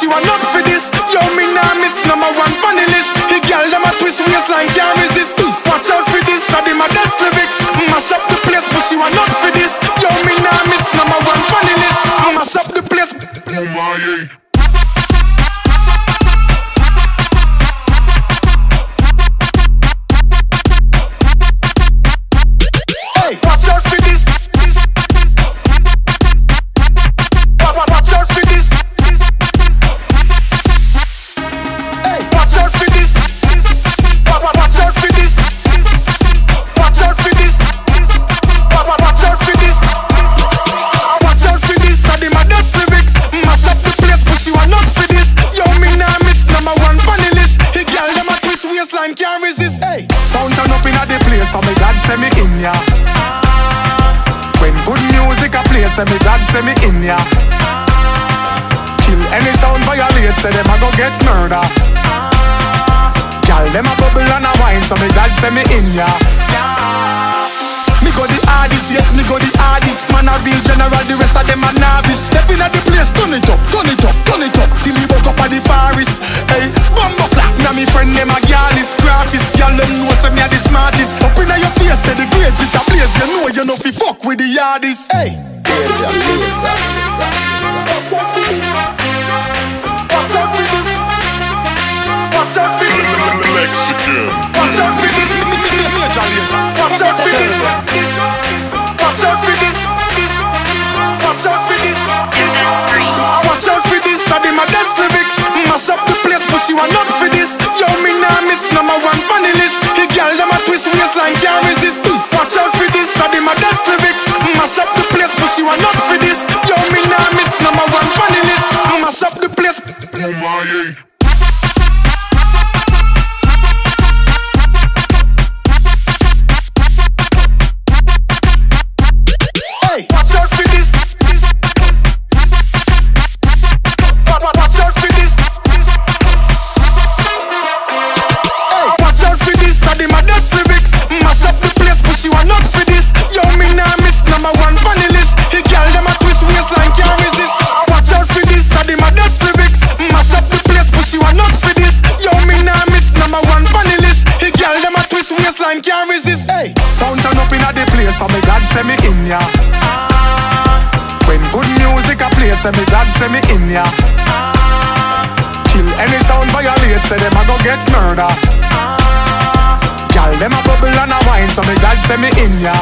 She want up for this. Yo, me nah miss number one funny list. The girl them a twist waistline can't resist. Watch out for this. I so them a death lyrics. Mash up the place, but she want up for say me in ya. When good music a play, say me glad say me in ya. Kill any sound violate, say them a go get murder. Gal them a bubble and a wine, so me glad say me in ya. Me go the hardest, yes me go the friend them a gyalis Graphist, gyal them know say me a the smartest. Up inna your face, say the grades it a blaze. You know you know fi fuck with the yardies Hey. Mexican. Want up for this. Yo, me nah miss number one funny list. Mash up the place. Oh my, Hey, watch out for this. Hey, sound turn up inna the place, so me glad say me in ya. When good music a play, say me glad say me in ya. Kill any sound violate, say them a go get murder. Gal them a bubble and a wine, so me glad say me in ya.